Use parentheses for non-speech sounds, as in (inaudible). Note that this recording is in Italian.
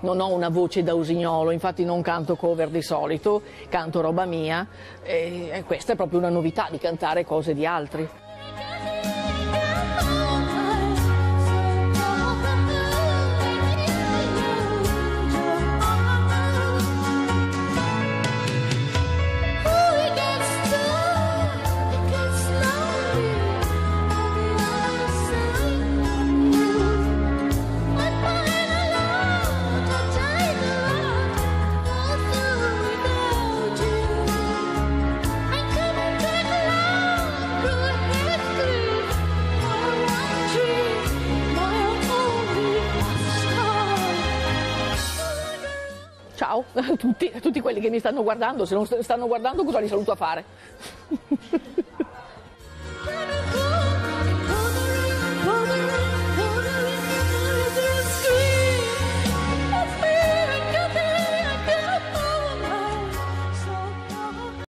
non ho una voce da usignolo, infatti non canto cover di solito, canto roba mia e questa è proprio una novità di cantare cose di altri. Ciao (laughs) a tutti, a tutti quelli che mi stanno guardando, se non stanno guardando cosa li saluto a fare? (laughs)